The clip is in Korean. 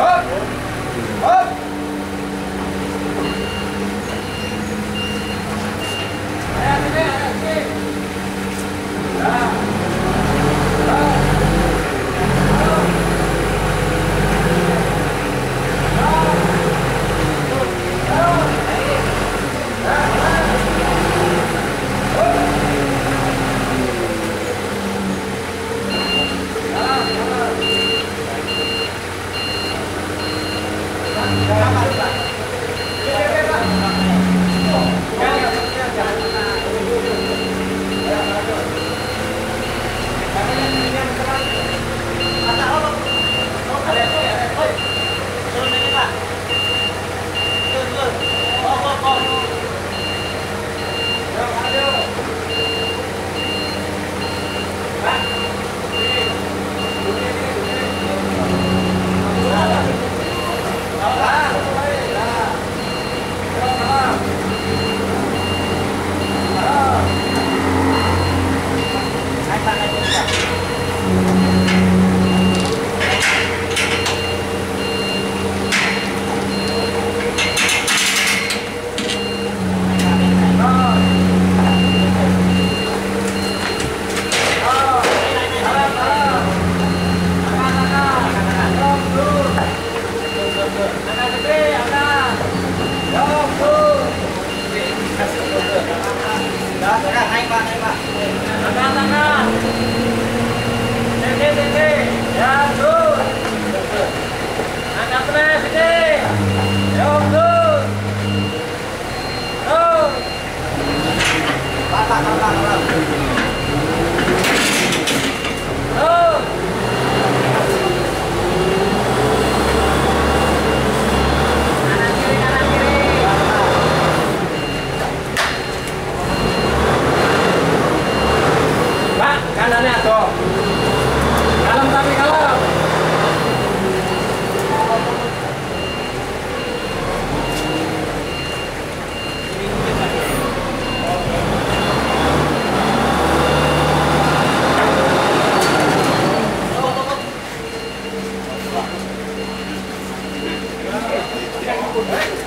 업! 了，到了，到了。Okay.